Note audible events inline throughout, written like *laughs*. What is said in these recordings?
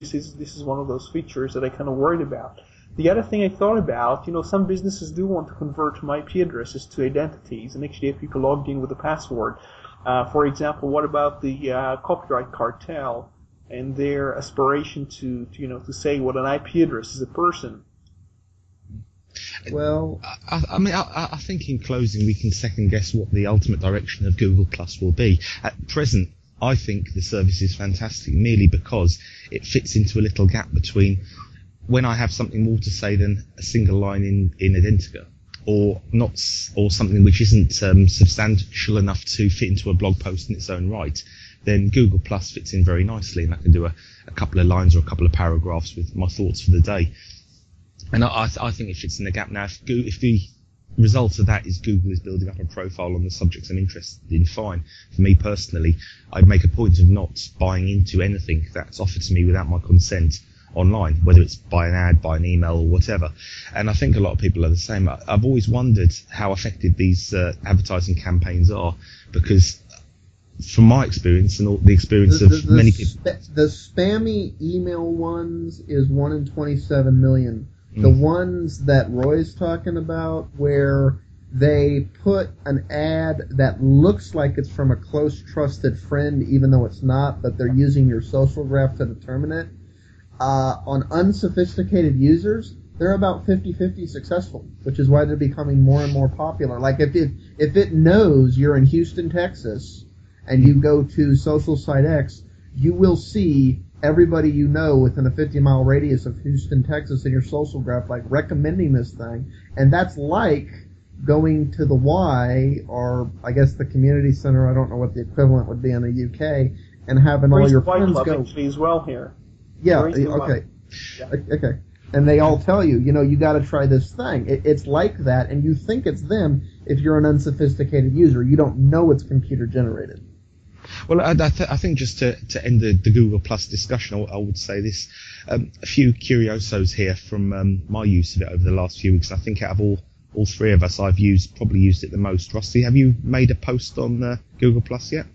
this is this is one of those features that I kind of worried about. The other thing I thought about, you know, some businesses do want to convert from IP addresses to identities and actually have people logged in with a password. Uh, for example, what about the uh, copyright cartel and their aspiration to, to, you know, to say what an IP address is a person? Well, I, I mean, I, I, think in closing we can second guess what the ultimate direction of Google Plus will be. At present, I think the service is fantastic merely because it fits into a little gap between when I have something more to say than a single line in, in Identica, or not, or something which isn't um, substantial enough to fit into a blog post in its own right, then Google Plus fits in very nicely, and I can do a, a couple of lines or a couple of paragraphs with my thoughts for the day. And I, I think it fits in the gap now. If, if the result of that is Google is building up a profile on the subjects I'm interested in, fine. For me personally, I'd make a point of not buying into anything that's offered to me without my consent online, whether it's by an ad, by an email, or whatever. And I think a lot of people are the same. I've always wondered how effective these uh, advertising campaigns are because from my experience and all the experience the, of the, many the people. the spammy email ones is 1 in 27 million the mm. ones that Roy's talking about, where they put an ad that looks like it's from a close trusted friend, even though it's not, but they're using your social graph to determine it. Uh, on unsophisticated users, they're about 50-50 successful, which is why they're becoming more and more popular. Like if it, if it knows you're in Houston, Texas, and you go to social site X, you will see everybody you know within a 50 mile radius of Houston, Texas in your social graph, like recommending this thing. And that's like going to the Y or I guess the community center. I don't know what the equivalent would be in the UK and having all your friends go. as well here. Yeah. Okay. Yeah. Okay. And they all tell you, you know, you got to try this thing. It, it's like that, and you think it's them if you're an unsophisticated user. You don't know it's computer generated. Well, I, I, th- I, think just to, to end the, the Google Plus discussion, I, I would say this: um, a few curiosos here from um, my use of it over the last few weeks. I think out of all all three of us, I've used probably used it the most. Rusty, have you made a post on uh, Google Plus yet?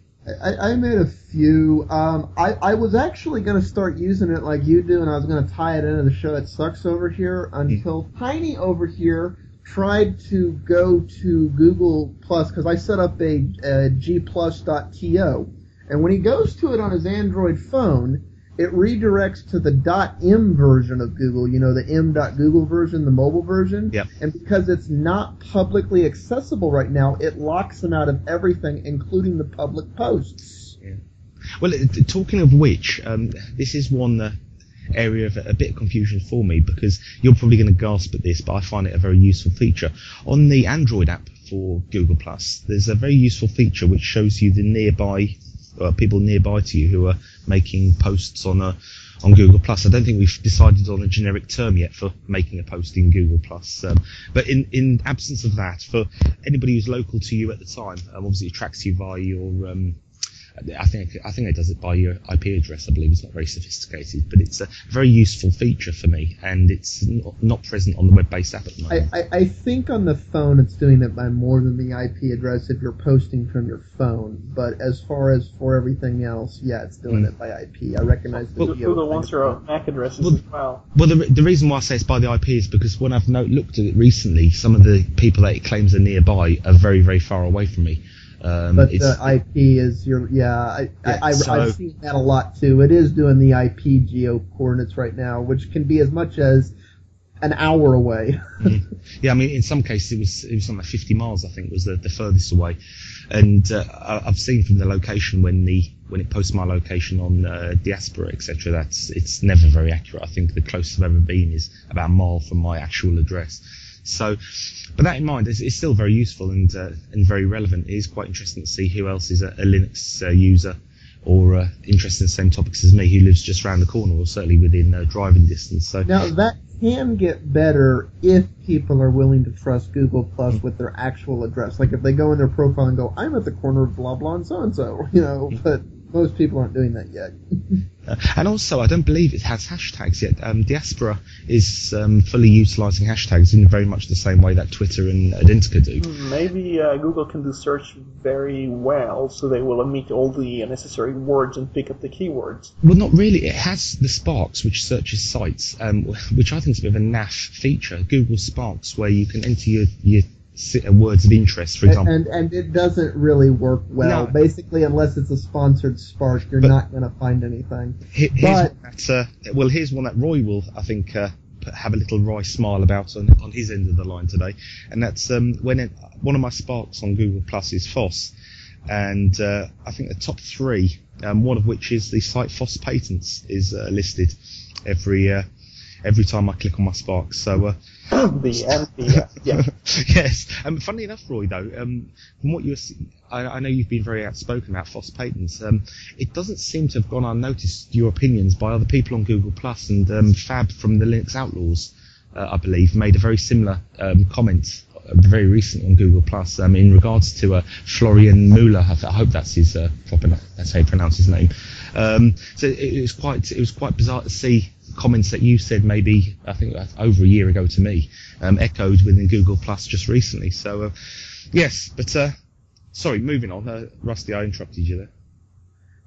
I, I, made a few. Um, I, I was actually going to start using it like you do, and I was going to tie it into the show It Sucks over here until mm. Tiny over here tried to go to Google Plus because I set up a, a gplus.to, and when he goes to it on his Android phone, it redirects to the .m version of Google, you know, the m.google version, the mobile version. Yep. And because it's not publicly accessible right now, it locks him out of everything, including the public posts. Yeah. Well, talking of which, um, this is one uh, area of a bit of confusion for me because you're probably going to gasp at this, but I find it a very useful feature. On the Android app for Google Plus, there's a very useful feature which shows you the nearby uh, people nearby to you who are making posts on a on Google Plus. I don't think we've decided on a generic term yet for making a post in Google Plus. Um, but in, in absence of that, for anybody who's local to you at the time, um, obviously it tracks you via your um, I think I think it does it by your IP address. I believe it's not very sophisticated, but it's a very useful feature for me, and it's not, not present on the web-based app at the moment. I, I, I, think on the phone it's doing it by more than the IP address if you're posting from your phone. But as far as for everything else, yeah, it's doing mm. it by IP. I recognize the well, Google wants your MAC addresses well, as well. Well, the, the reason why I say it's by the IP is because when I've looked at it recently, some of the people that it claims are nearby are very very far away from me. Um, but the IP is your yeah. I, yeah I, so, I've seen that a lot too. It is doing the IP geo coordinates right now, which can be as much as an hour away. mm. Yeah, I mean, in some cases it was it was something like 50 miles. I think was the, the furthest away, and uh, I've seen from the location when the when it posts my location on uh, Diaspora etc. That's it's never very accurate. I think the closest I've ever been is about a mile from my actual address. So, but that in mind, it's, it's still very useful and uh, and very relevant. It is quite interesting to see who else is a, a Linux uh, user or uh, interested in the same topics as me, who lives just around the corner or certainly within uh, driving distance. So now that can get better if people are willing to trust Google Plus with their actual address. Like if they go in their profile and go, "I'm at the corner of blah blah and so and so," you know. But most people aren't doing that yet. Uh, *laughs* and also, I don't believe it has hashtags yet. Um, Diaspora is um, fully utilizing hashtags in very much the same way that Twitter and Identica do. Maybe uh, Google can do search very well, so they will omit all the necessary words and pick up the keywords. Well, not really. It has the Sparks, which searches sites, um, which I think is a bit of a naff feature. Google Sparks, where you can enter your, your words of interest, for example. And, and it doesn't really work well. No. Basically, unless it's a sponsored Spark, you're but not going to find anything. Here's but, that, uh, well, here's one that Roy will, I think, uh, have a little wry smile about on, on his end of the line today, and that's um, when it, one of my Sparks on Google Plus is FOSS, and uh, I think the top three, um, one of which is the site FOSS Patents, is uh, listed every uh, every time I click on my Sparks. So the uh, yeah. *laughs* yes. Um, funnily enough, Roy, though, um, from what you I, I know you've been very outspoken about FOSS patents. Um, it doesn't seem to have gone unnoticed your opinions by other people on Google Plus and um, Fab from the Linux Outlaws, uh, I believe, made a very similar um, comment uh, very recently on Google Plus um, in regards to uh, Florian Muller. I, th- I, hope that's his uh, proper. That's how you pronounce his name. Um, so it, it, was quite. It was quite bizarre to see comments that you said maybe I think over a year ago to me um, echoed within Google Plus just recently. So uh, yes, but uh, sorry, moving on. Uh, Rusty, I interrupted you there.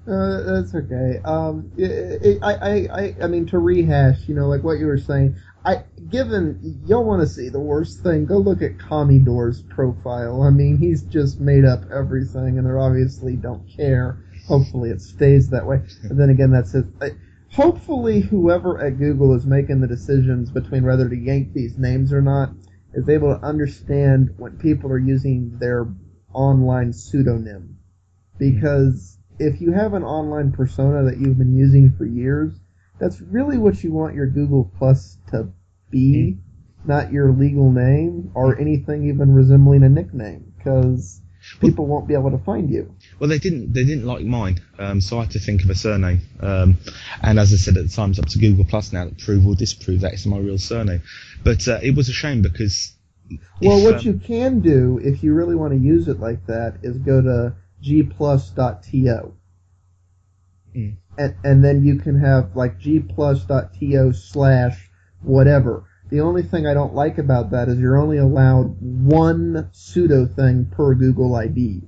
Uh, that's okay. Um, it, it, I, I, I, mean, to rehash, you know, like what you were saying, I, given y'all want to see the worst thing, go look at Commodores profile. I mean, he's just made up everything, and they obviously don't care. Hopefully, it stays that way. And then again, that's it hopefully whoever at Google is making the decisions between whether to yank these names or not is able to understand when people are using their online pseudonym. Because if you have an online persona that you've been using for years, that's really what you want your Google Plus to be, mm-hmm. not your legal name or anything even resembling a nickname. Because people won't be able to find you. Well, they didn't. They didn't like mine, um, so I had to think of a surname. Um, and as I said at the time, it's up to Google Plus now to prove or disprove that it's my real surname. But uh, it was a shame because. Well, if, what um, you can do if you really want to use it like that is go to gplus.to. Mm. And, and then you can have like gplus.to slash whatever the only thing I don't like about that is you're only allowed one pseudo thing per Google ID.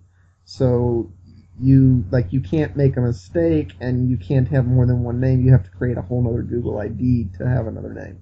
So you like you can't make a mistake and you can't have more than one name. You have to create a whole other Google ID to have another name.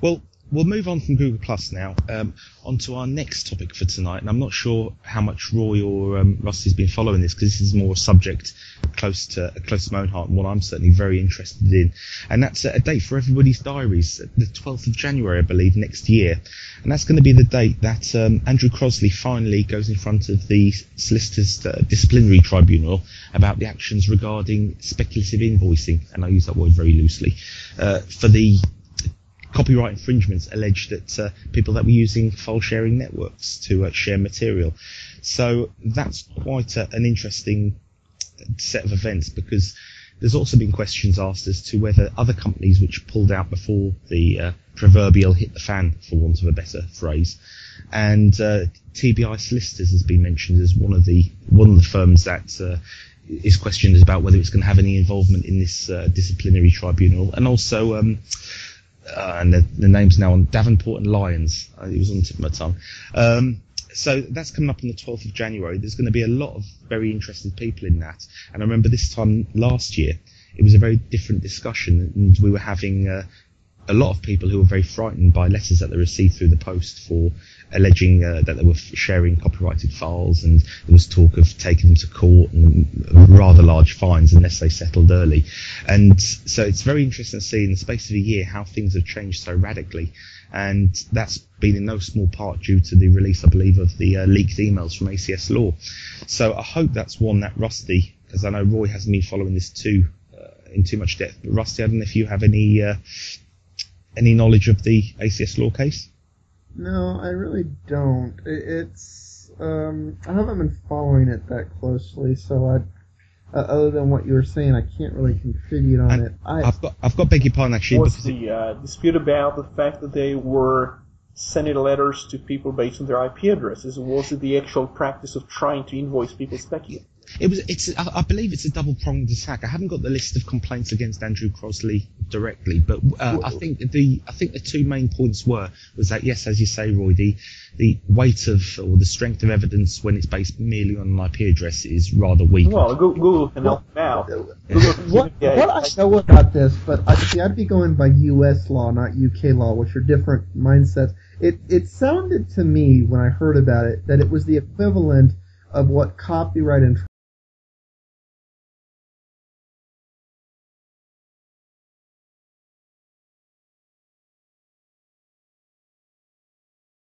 Well, we'll move on from Google Plus now um, onto our next topic for tonight. And I'm not sure how much Roy or um, Rusty's been following this because this is more a subject close to close to my own heart and one I'm certainly very interested in. And that's a date for everybody's diaries, the 12th of January, I believe, next year. And that's going to be the date that um, Andrew Crossley finally goes in front of the Solicitors uh, Disciplinary Tribunal about the actions regarding speculative invoicing, and I use that word very loosely, uh, for the copyright infringements alleged that uh, people that were using file sharing networks to uh, share material. So that's quite a, an interesting set of events because there's also been questions asked as to whether other companies which pulled out before the uh, proverbial hit the fan, for want of a better phrase, and uh, TBI Solicitors has been mentioned as one of the one of the firms that uh, is questioned about whether it's going to have any involvement in this uh, disciplinary tribunal, and also um, uh, and the, the, name's now on Davenport and Lyons. Uh, it was on the tip of my tongue. Um, so that's coming up on the 12th of January. There's going to be a lot of very interested people in that. And I remember this time last year, it was a very different discussion, and we were having uh, a lot of people who were very frightened by letters that they received through the post for alleging uh, that they were sharing copyrighted files, and there was talk of taking them to court and rather large fines unless they settled early. And so it's very interesting to see in the space of a year how things have changed so radically. And that's been in no small part due to the release, I believe, of the uh, leaked emails from ACS Law. So I hope that's one that Rusty, because I know Roy hasn't been following this too uh, in too much depth. But Rusty, I don't know if you have any uh, any knowledge of the ACS Law case. No, I really don't. It's um, I haven't been following it that closely, so I. Uh, other than what you were saying, I can't really contribute on and it. I, have got, I've got beg your pardon actually. What's the uh, dispute about the fact that they were sending letters to people based on their IP addresses? Was it the actual practice of trying to invoice people speculate? It was. It's. I, I believe it's a double pronged attack. I haven't got the list of complaints against Andrew Crossley directly, but uh, I think the. I think the two main points were was that yes, as you say, Roy, the the weight of or the strength of evidence when it's based merely on an IP address is rather weak. Well, Go- Google can help now. What, what I know about this, but I see I'd be going by U.S. law, not U.K. law, which are different mindsets. It it sounded to me when I heard about it that it was the equivalent of what copyright and